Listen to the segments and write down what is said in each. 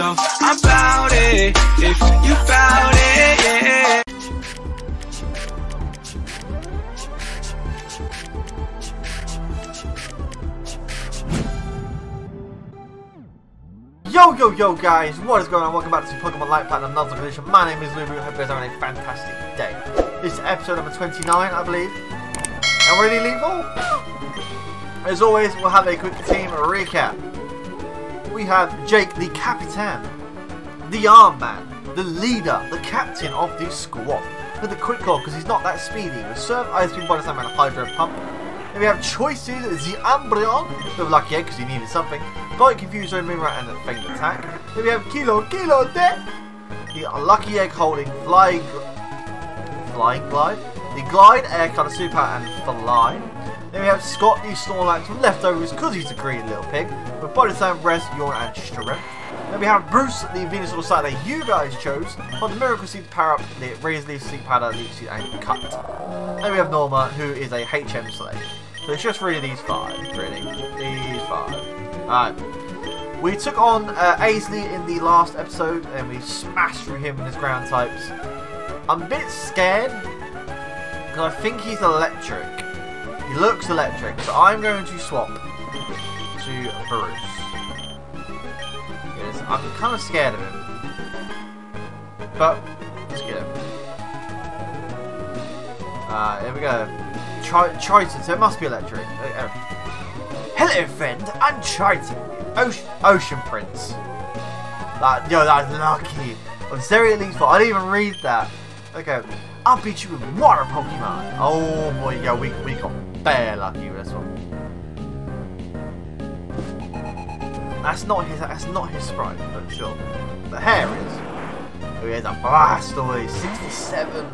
So I'm it, if you bout it. Yo, yo, yo, guys, what is going on? Welcome back to Pokemon Light Platinum Nuzzle Collision. My name is LuBu. Hope you guys are having a fantastic day. This is episode number 29, I believe. And we're in lethal. As always, we'll have a quick team recap. We have Jake, the Capitan, the Arm Man, the leader, the captain of the squad. With a quick call because he's not that speedy. With Surf, Ice Beam, Slam, and Hydro Pump. Then we have Choices, the Umbreon, with Lucky Egg because he needed something. Bite Confusion, Moonrat, and a Faint Attack. Then we have Kilo, Kilo, the Lucky Egg holding Flying, Flying Glide, the Glide, Air Cutter Super, and Fly. Then we have Scott, the Snorlax with leftovers because he's a greedy little pig, with Body Slam, Rest, Yawn, and Strength. Then we have Bruce, the Venusaur site that you guys chose, on the Miracle Seed power up the Razor Leaf, Sleep Powder, Leech Seed, and Cut. Then we have Norma, who is a HM slave. So it's just really these five, really. These five. Alright. We took on uh, Aisley in the last episode, and we smashed through him and his ground types. I'm a bit scared, because I think he's electric. He looks electric, so I'm going to swap to Bruce. Yes, I'm kind of scared of him. But, let's get him. Uh, here we go. Tri Triton, so it must be electric. Uh. Hello, friend. I'm Triton, Ocean, Ocean Prince. That, yo, that's lucky. I'm Zhery Elite Four. I didn't even read that. Okay. I'll beat you with water Pokemon. Oh boy, yo, we, we got bare lucky with this one. That's not his. That's not his sprite, but sure. The hair is. Oh, he has a Blastoise, 67.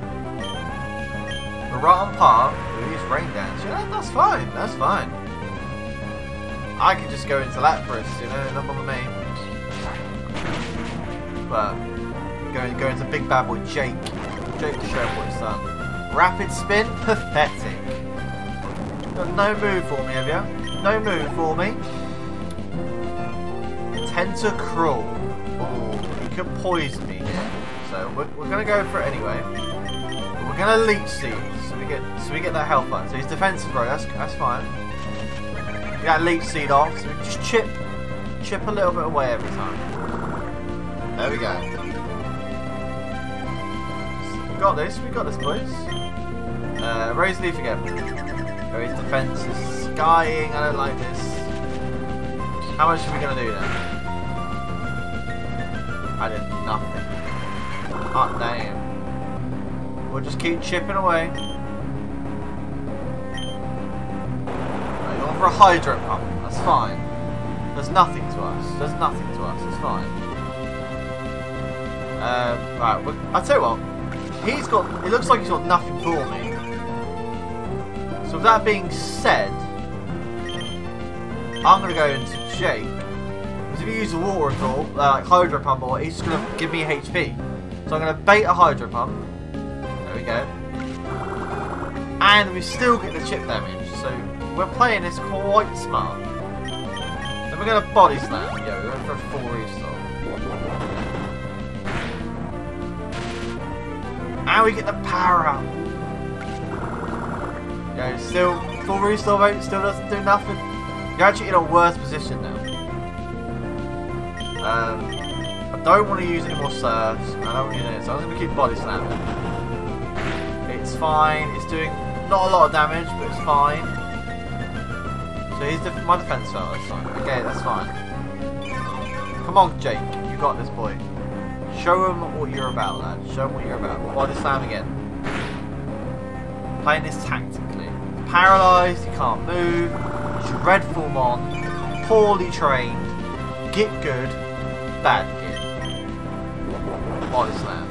Right on par. Oh, he's rain dance. That's fine. That's fine. I could just go into Lapras, you know, not bother me. But going go into big bad boy Jake. Jake the Showboy's son. Rapid spin, pathetic. No move for me, have you? No move for me. Tentacruel. Oh, he could poison me. So we're, we're gonna go for it anyway. We're gonna leech seed, so we get so we get that health up. So he's defensive, bro. That's that's fine. Get that leech seed off, so we just chip chip a little bit away every time. There we go. We got this. We got this, boys. Uh, razor leaf again. Oh, his defense is skying. I don't like this. How much are we gonna do then? I did nothing. Hot damn. We'll just keep chipping away. Right, going for a hydro pump. That's fine. There's nothing to us. There's nothing to us. It's fine. Um, right, well, I'll tell you what. He's got. It looks like he's got nothing for me. So with that being said, I'm gonna go into Jake. Because if you use a water tool, uh, like Hydro Pump, or he's just gonna give me HP. So I'm gonna bait a Hydro Pump. There we go. And we still get the chip damage. So we're playing this quite smart. Then we're gonna body slam. Yeah, we're going for a full restore. And we get the power up. Yeah, still full restore mate still doesn't do nothing. You're actually in a worse position now. Um, I don't want to use any more surfs. I don't want to use it, so I'm going to keep body slamming. It's fine. It's doing not a lot of damage, but it's fine. So he's def my defense fell. That's fine. Okay, that's fine. Come on, Jake. You got this, boy. Show him what you're about, lad. Show him what you're about. Body slam again. Playing this tactically. Paralysed, he can't move. Dreadful Mon. Poorly trained. Get good. Bad kid. Body slam.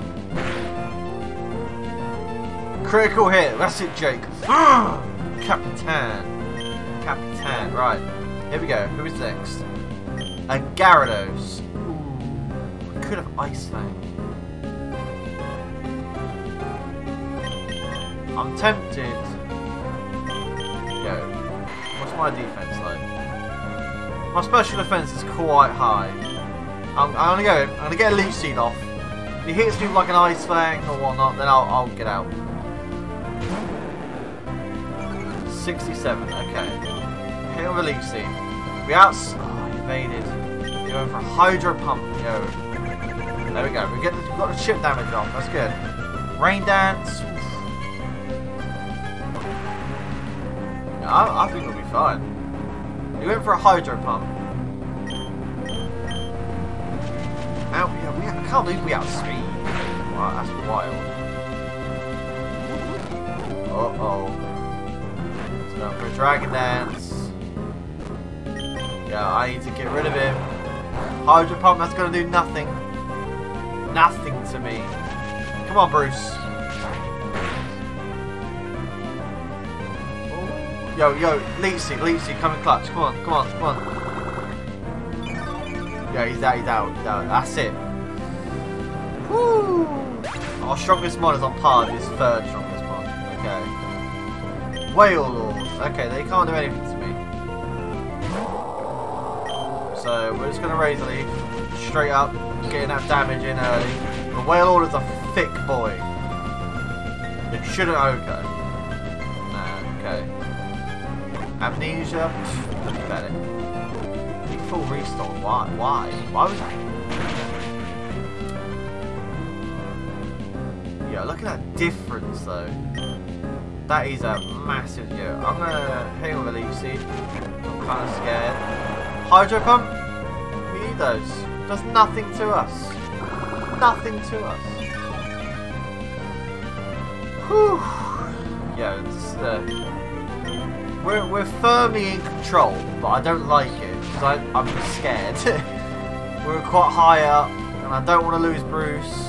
Critical hit. That's it, Jake. Capitan. Capitan. Right. Here we go. Who is next? A Gyarados. Ooh. Could have Ice Fang. I'm tempted. My defense though. My special defense is quite high. I'm, I'm gonna go. I'm gonna get a leech seed off. If he hits me with like an ice fang or whatnot, then I'll, I'll get out. 67. Okay. Hit with a leech seed. We out. Oh, evaded. You're going for a hydro pump. Yo. There we go. We get the, got the chip damage off. That's good. Rain dance. I, I think we'll be fine. You went for a hydro pump. Out, yeah, we, I can't believe we outspeed. Wow, that's wild. Uh oh. Let's go for a dragon dance. Yeah, I need to get rid of him. Hydro pump, that's gonna do nothing. Nothing to me. Come on, Bruce. Yo, yo, Leechy, Leechy, come in clutch. Come on, come on, come on. Yeah, he's out, he's out, he's out. That's it. Woo! Our strongest mod is on par with his third strongest mod. Okay. Wailord. Okay, they can't do anything to me. So, we're just going to razor leaf. Straight up, getting that damage in early. The Wailord is a thick boy. It shouldn't okay. Nah, okay. Amnesia, pathetic. He full restore. Why? Why? Why was that? Yeah, look at that difference though. That is a massive yeah. I'm gonna hang on Leech Seed. I'm kinda scared. Hydro pump? We need those. Does nothing to us. Nothing to us. Whew. Yeah, it's uh we're, we're firmly in control, but I don't like it because I'm scared. we're quite high up, and I don't want to lose Bruce.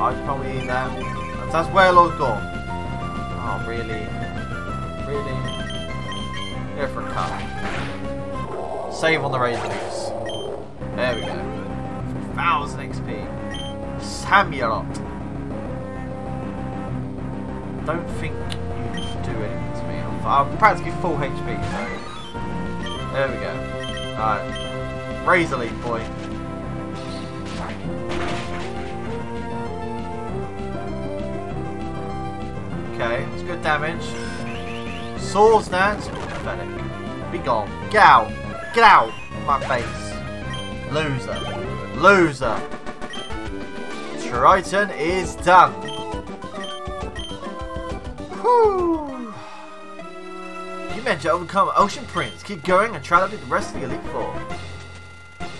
I'd probably eat that. That's where Lord's gone. Oh, really? Really? A cut. Save on the razor leaves. There we go. 1000 XP. Samurott. Don't think I'm, practically full HP, so... There we go. Alright. Razor Leaf, boy. Okay, it's good damage. Swords dance. Pathetic. Be gone. Get out. Get out my face. Loser. Loser. Triton is done. To overcome Ocean Prince. Keep going and try to beat the rest of the Elite Four.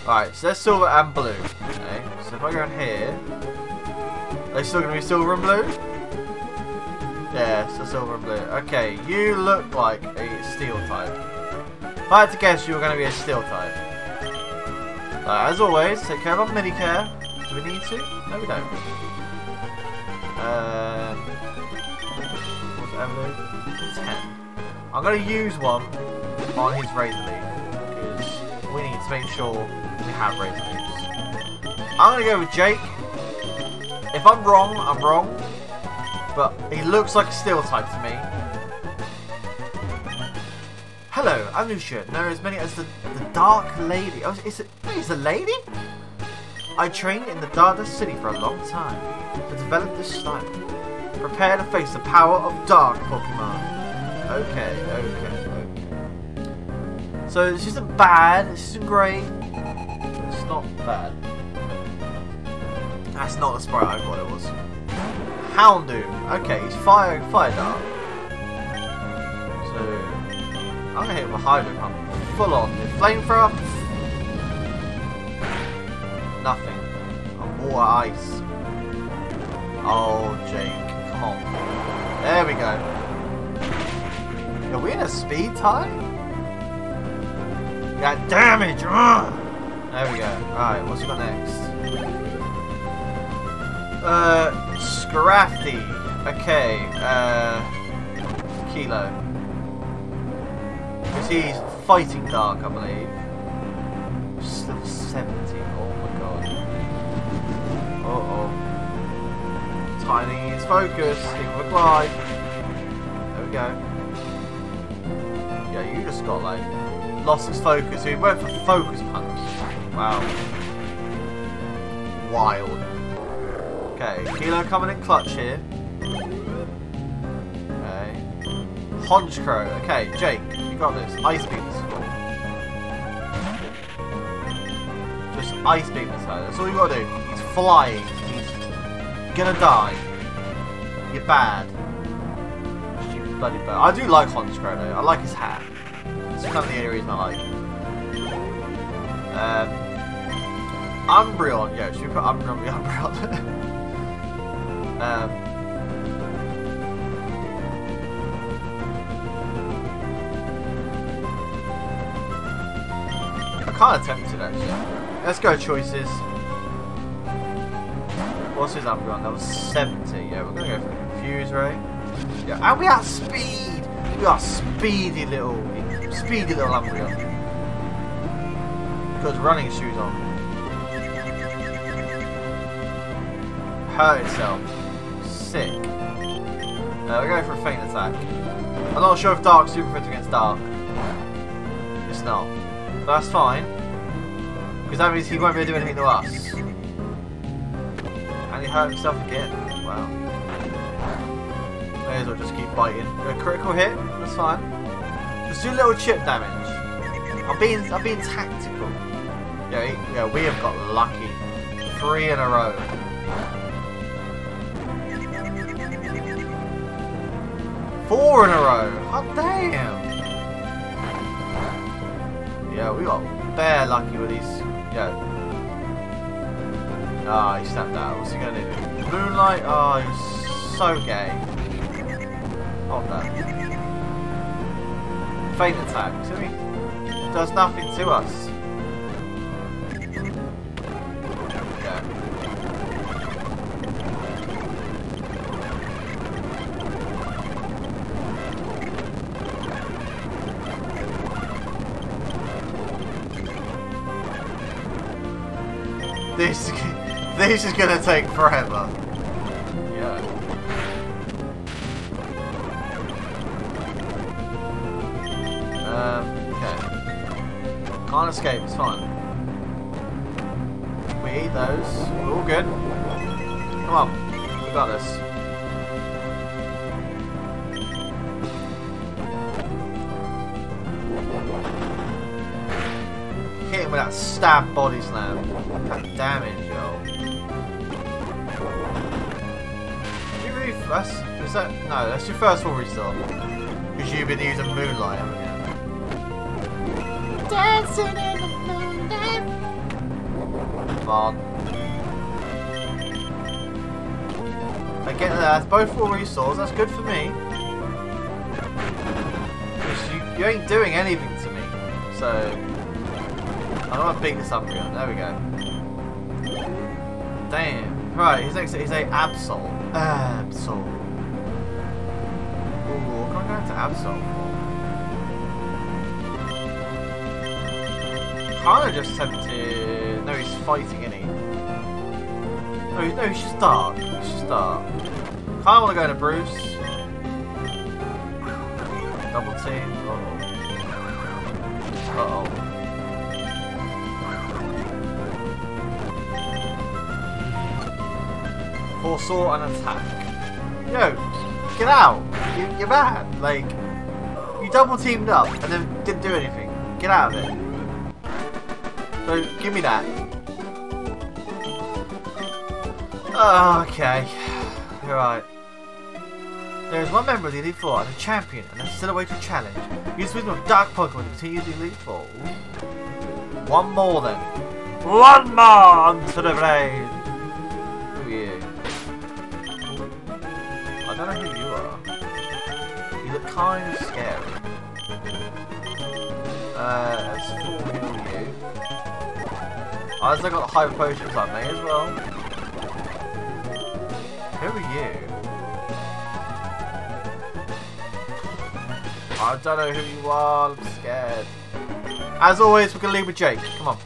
Alright, so that's silver and blue. Okay, so if I go in here, they still going to be silver and blue? Yeah, so silver and blue. Okay, you look like a steel type. If I had to guess, you were going to be a steel type. as always, take care of our mini care. Do we need to? No, we don't. Um, what's Evelyn? 10. I'm going to use one on his Razor Leaf because we need to make sure we have Razor Leaves. I'm going to go with Jake. If I'm wrong, I'm wrong. But he looks like a Steel type to me. Hello, I'm Lucia, known as many as the, the Dark Lady. Oh, is it? Is a lady? I trained in the Darkness City for a long time to develop this style. Prepare to face the power of Dark Pokemon. Okay, okay, okay. So this isn't bad, this isn't great. It's not bad. That's not the sprite I thought it was. Houndoom. Okay, he's fire fire dart. So I'm gonna hit him with Hydro Pump. Full on. Flamethrower. Nothing. Oh, I'm water ice. Oh Jake, come on. There we go. Are we in a speed tie? Got damage! Ugh. There we go. Alright, what's got next? Uh, Scrafty. Okay, uh, Kilo. Because he's fighting dark, I believe. Still 70. Oh my god. Uh oh. Tightening his focus. Give him a. There we go just got like lost his focus. He went for focus punch. Wow. Wild. Okay, Kilo coming in clutch here. Okay. Honchkrow. Okay, Jake, you got this. Ice beam this. Just ice beam this. That's all you gotta do. He's flying. He's gonna die. You're bad. Stupid bloody bird. I do like Honchkrow though. I like his hat. It's kind of the only reason I like him. Um, Umbreon, yeah, should we put Umbreon on the Umbreon? um, kind of tempted actually. Let's go choices. What's his Umbreon? That was 70. Yeah, we're gonna go for Confuse Ray. Yeah, and we are speed. We are speedy little, speedy little. Got his running shoes on. Hurt itself. Sick. Uh, we're going for a faint attack. I'm not sure if Dark's super fit against Dark. It's not. That's fine. Because that means he won't be able to do anything to us. And he hurt himself again. Wow. May as well just keep biting. A critical hit, that's fine. Do a little chip damage. I'm being I'm being tactical. Yeah, yeah, we have got lucky. Three in a row. Four in a row. Oh damn. Yeah, we got bare lucky with these. Yeah. Ah, he snapped out. What's he gonna do? Moonlight. Oh, he's so gay. Hold that. Faint attack. So he does nothing to us. This this is gonna take forever. Um, okay. Can't escape, it's fine. We eat those. We're all good. Come on. We got this. Hit him with that stab body slam. Cut damage, yo. Did you really that's is that no, that's your first one restart. Because you've been using moonlight, haven't you? Dancing in the moonlight. Come on. I get that. Both full restores. That's good for me. 'Cause you, you ain't doing anything to me. So. I'm gonna beat this up again. There we go. Damn. Right, his next is a Absol. Absol. Ooh, can I go into Absol Kinda just tempted. No, he's fighting, isn't he? No, no, he's just dark. He's just dark. Kinda wanna go to Bruce. Double team. Uh oh. Uh oh. Foresaw an attack. Yo, get out! You, you're mad. Like, you double teamed up and then didn't do anything. Get out of it. So, give me that. Oh, okay. Right. There is one member of the Elite Four and a champion, and a way to challenge. Use wisdom of Dark Pokemon to continue the Elite Four. One more then. One more onto the blade. Who are you? I don't know who you are. You look kind of scary. Uh, full heal you. I also got hyper potions on me as well. Who are you? I don't know who you are, I'm scared. As always, we're gonna leave with Jake. Come on.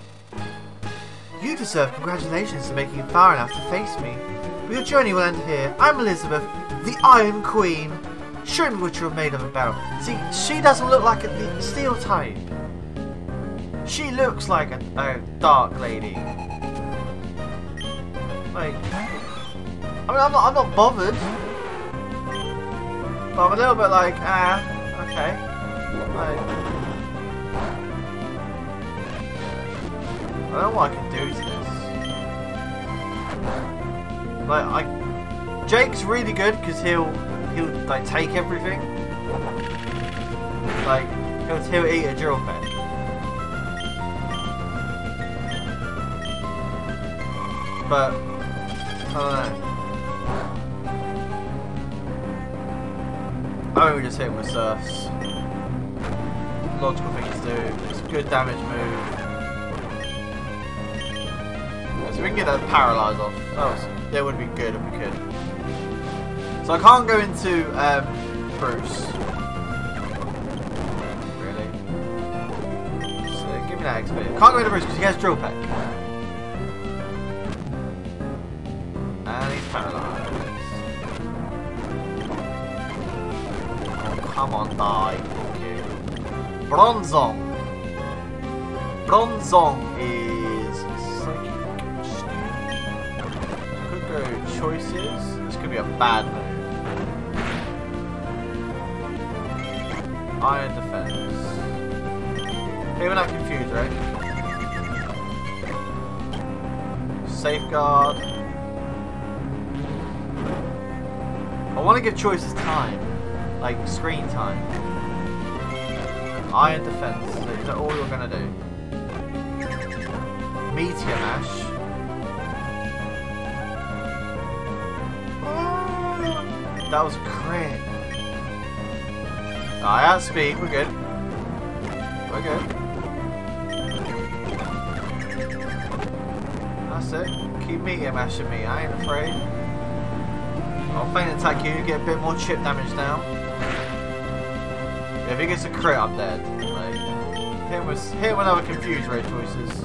You deserve congratulations for making it far enough to face me. But your journey will end here. I'm Elizabeth, the Iron Queen. Show me what you're made of, Barrel. See, she doesn't look like a the steel type. She looks like a, a dark lady. Like, I mean, I'm not, I'm not bothered. But I'm a little bit like, ah, okay. Like, I don't know what I can do to this. Like, I, Jake's really good because he'll, he'll like take everything. Like, he'll, he'll eat a drill peck. But, I don't know. I think we just hit him with surfs. Logical thing to do. It's a good damage move. So we can get that paralyzed off. Was, that would be good if we could. So I can't go into um, Bruce. Really? So give me that XP. Can't go into Bruce because he has Drill Peck. Oh, come on, die. Bronzong. Bronzong is psychic. Could go choices. This could be a bad move. Iron defense. Even not confused, right? Safeguard. Want to give choices time, like screen time. Iron defense. So is that all you're gonna do? Meteor mash. Mm, that was crit. I outspeed. We're good. We're good. That's it. Keep meteor mashing me. I ain't afraid. I'll feint attack you, get a bit more chip damage now. If he gets a crit, I'm dead. Like, hit with, hit with other confused ray choices.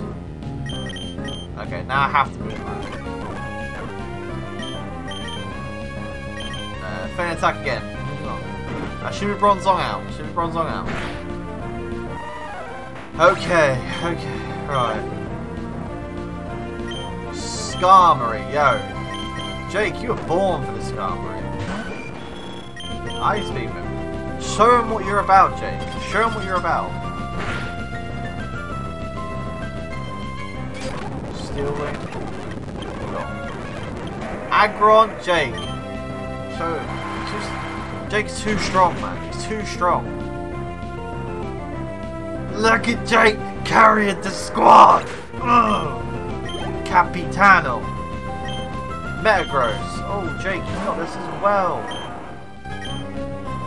Okay, now I have to move on. Uh, feint attack again. I should be Bronzong out. Should be Bronzong out. Okay, okay, right. Skarmory, yo. Jake, you were born for the Skarmory. Ice Beam him. Show him what you're about, Jake. Show him what you're about. Steel Wing. Aggron, Jake. Show him. Just, Jake's too strong, man. He's too strong. Look at Jake carrying the squad. Ugh. Capitano. Metagross. Oh, Jake, you got this as well.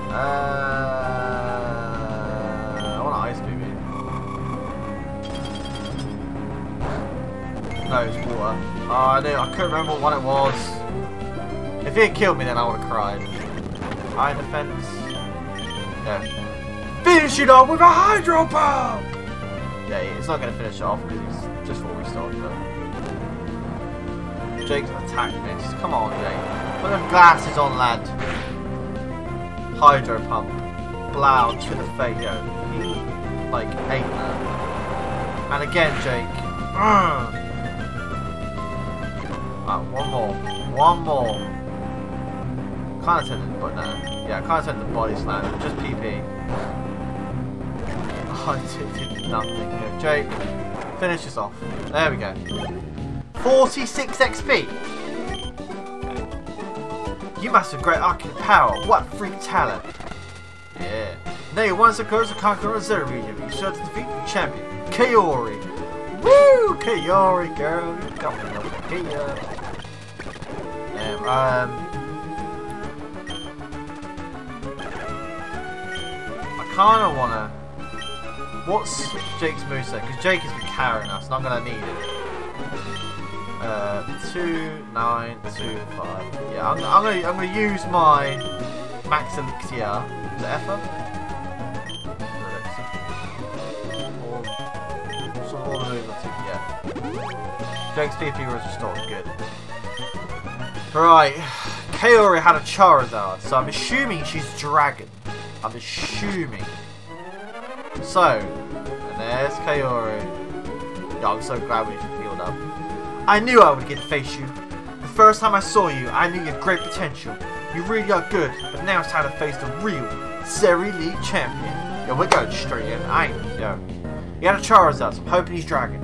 Uh, I want an ice beam. No, it's water. Oh, I knew. I couldn't remember what it was. If he had killed me, then I would have cried. Iron defense. Yeah. Finish it off with a hydro pump. Yeah, it's not going to finish it off because he's just what we started. But... Jake's attack miss. Come on, Jake. Put them glasses on, lad. Hydro pump. Blow to the face. He, like, ate that. And again, Jake. Right, one more. One more. Of tempted, but no. Yeah, kind of tempted body slam. Just PP. I did nothing. Jake, finish this off. There we go. 46 XP. You must have great arcane power. What freak talent. Yeah. Now you once occurs to conquer a zero region. Be sure to defeat the champion, Kaori. Woo! Kaori, girl. You got me over here. Yeah, um... I kind of want to... What's Jake's moveset? Because Jake has been carrying us, and I'm to need it. Uh, two, nine, two, five. Yeah, I'm, I'm gonna I'm gonna use my max elixir. Is it Effa? Or yeah. Jake's PP was restored, good. Right, Kaori had a Charizard, so I'm assuming she's dragon. I'm assuming. So, And there's Kaori. Yeah, I'm so glad we. I knew I would get to face you. The first time I saw you, I knew you had great potential. You really are good, but now it's time to face the real Zhery League champion. Yo, we're going straight in. I ain't, yo. He had a Charizard, so I'm hoping he's Dragon.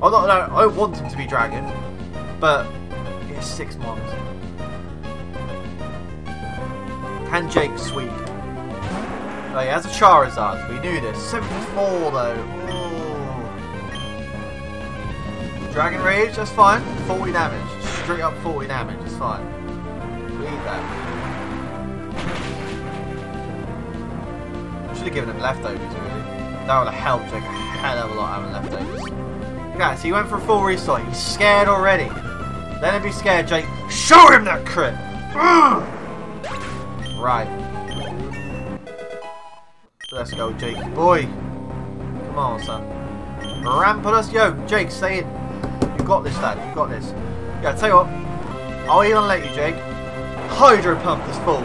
Oh, no, no, I don't want him to be Dragon, but he has six mons. Can Jake sweep? Oh, he has a Charizard. We knew this. 74 though. Dragon Rage, that's fine. 40 damage. Straight up 40 damage, it's fine. We need that. Should have given him leftovers, really. That would have helped Jake a hell of a lot having leftovers. Okay, so he went for a full restart. He's scared already. Let him be scared, Jake. Show him that crit! Ugh. Right. Let's go, Jake. Boy. Come on, son. Ramp us. Yo, Jake, say it. You got this, lad. You've got this. Yeah, tell you what. I'll even let you, Jake. Hydro pump this fool.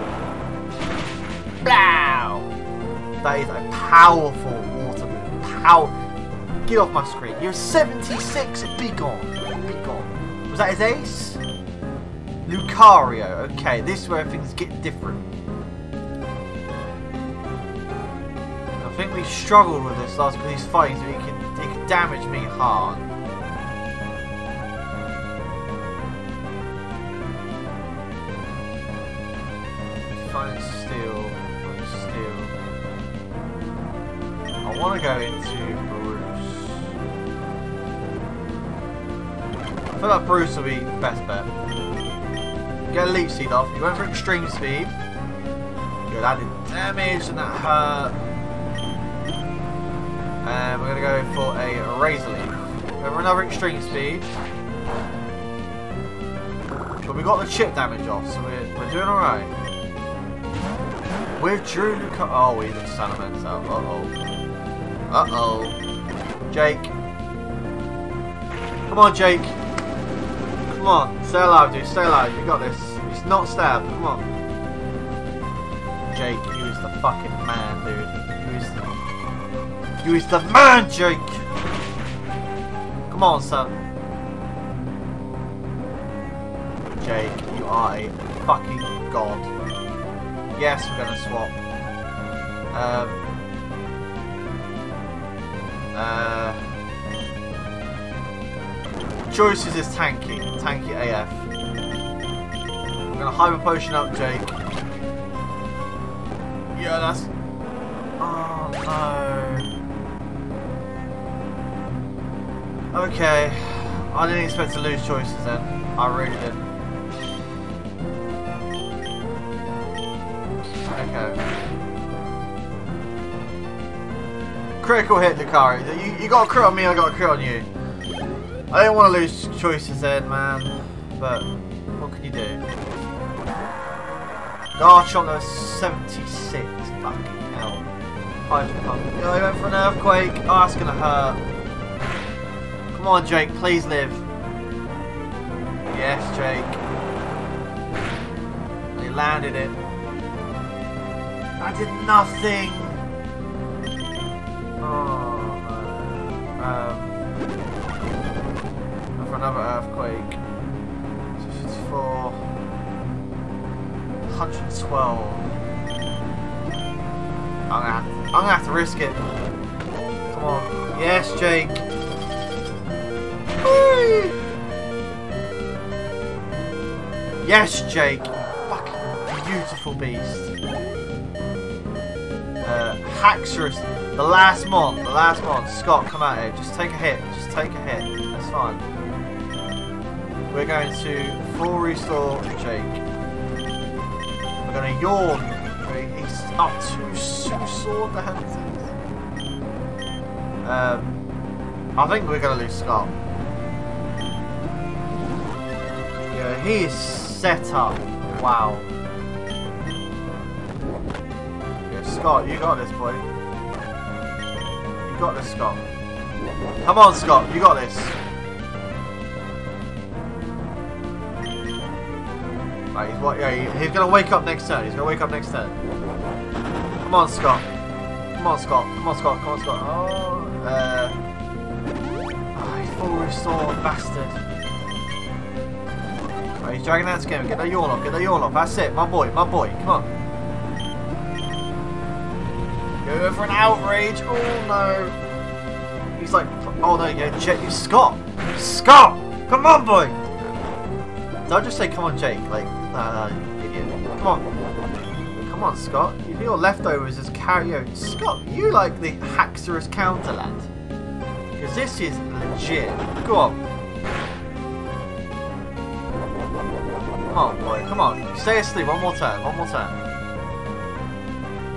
Blow! That is a powerful water move. Power. Get off my screen. You're 76. Be gone. Be gone. Was that his ace? Lucario. Okay, this is where things get different. I think we struggled with this last because he's fighting, so he can he can damage me hard. Want to go into Bruce. I feel like Bruce will be the best bet. Get a leech seed off. You went for extreme speed. Good, that did damage and that hurt. And we're gonna go for a razor leaf. For another extreme speed. But we got the chip damage off, so we're, we're doing alright. Withdrew Luca. Oh, did Salamence out. Uh oh. Uh oh. Jake. Come on, Jake. Come on. Stay alive, dude. Stay alive. You got this. It's not stab. Come on. Jake, you is the fucking man, dude. You is the. You is the man, Jake! Come on, son. Jake, you are a fucking god. Yes, we're gonna swap. Um. Uh. Choices is tanky. Tanky AF. I'm gonna hyper potion up Jake. Yeah, that's. Oh no. Okay. I didn't expect to lose choices then. I really didn't. Okay. Critical hit, Lucario. You, you got a crit on me, I got a crit on you. I didn't want to lose choices then, man. But, what can you do? Garchomp, was 76. Fucking hell. Hydro Pump. Yeah, I went for an earthquake. Oh, that's gonna hurt. Come on, Jake, please live. Yes, Jake. He landed it. I did nothing. Oh. Um, for another earthquake. So it's for 112. I'm gonna, to, I'm gonna have to risk it. Come on. Yes, Jake. Whee! Yes, Jake. Fucking beautiful beast. Uh, Haxorus, the last mon, the last mon. Scott, come out here. Just take a hit. Just take a hit. That's fine. We're going to full restore Jake. We're going to yawn. He's up to sword dances. Um, I think we're going to lose Scott. Yeah, he is set up. Wow. Yeah, Scott, you got this, boy. Got this, Scott. Come on, Scott, you got this. Right, he's, what, yeah, he- he's gonna wake up next turn. He's gonna wake up next turn. Come on, Scott. Come on, Scott. Come on, Scott. Come on, Scott. Oh. Uh, oh, full restore, bastard. Right, he's dragging out again. Get that yawn off. Get that yawn off. That's it, my boy, my boy. Come on. Go for an outrage. Oh no. He's like, oh no, yeah, Jake, you Scott. Scott, come on, boy. Don't just say, come on, Jake. Like, idiot. Come on. Come on, Scott. You your leftovers as karaoke. Scott, you like the Haxorus Counterland. Because this is legit. Go on. Come on, boy. Come on. Stay asleep. One more turn. One more turn.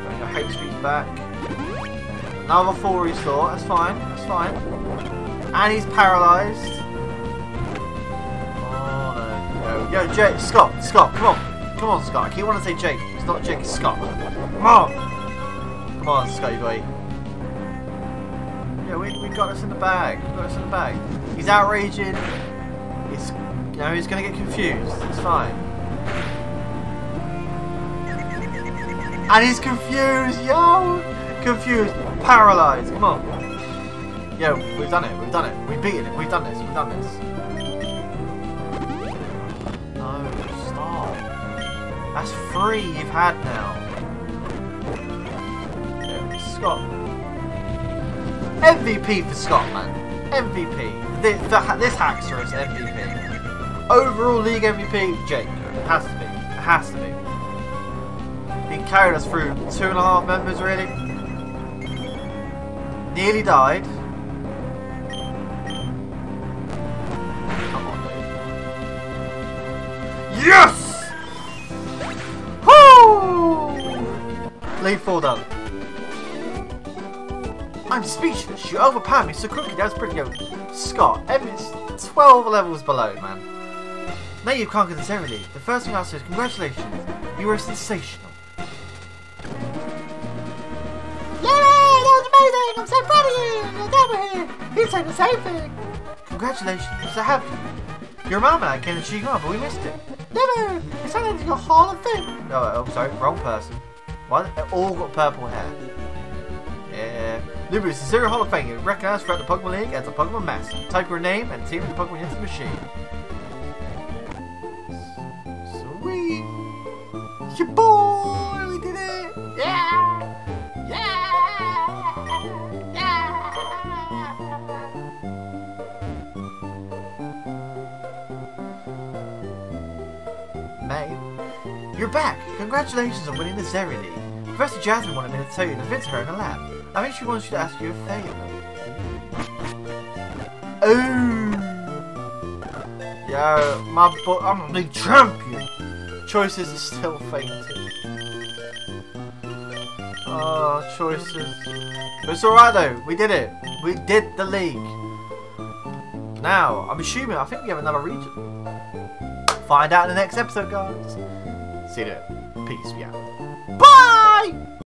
Bring your HP's back. Another full restore. That's fine. That's fine. And he's paralysed. Oh no. Yo, yo, Jake. Scott. Scott. Come on. Come on, Scott. I keep wanting to say Jake. It's not Jake. It's Scott. Come on. Come on, Scotty boy. Yeah, we, we got us in the bag. We got us in the bag. He's outraging. He's, you know, he's gonna get confused. It's fine. And he's confused, yo! Confused, paralyzed. Come on. Yo, we've done it. We've done it. We've beaten it. We've done this. We've done this. No, stop. That's three you've had now. Scott. MVP for Scott, man. MVP. This, the, this is MVP. Overall league MVP, Jake. It has to be. It has to be. He carried us through two and a half members, really. Nearly died. Come on, dude. Yes! Lead four done. I'm speechless. You overpowered me so quickly. That was pretty good. Scott, Emmett's 12 levels below, man. Now you've conquered the Zero The first thing I'll say is congratulations. You were sensational. Here! He's saying the same thing! Congratulations. So have you? Your mom and I came to on, but we missed it. Never! It's not into your Hall of Fame! No, oh, sorry, wrong person. Why? They all got purple hair. Yeah. Lubu is the Zero Hall of Fame. Recognized throughout the Pokemon League as a Pokemon Master. Type your name and team in the Pokemon into the machine. Sweet. Your boy, back. Congratulations on winning the Zhery League. Professor Jasmine wanted me to tell you to visit her in the lab. I think she wants you to ask you a favour. Oh! Yo, my boy, I'm a the champion. Choices are still fainting. Oh, choices. But it's alright though, we did it. We did the league. Now, I'm assuming, I think we have another region. Find out in the next episode, guys. See you. Peace. Out.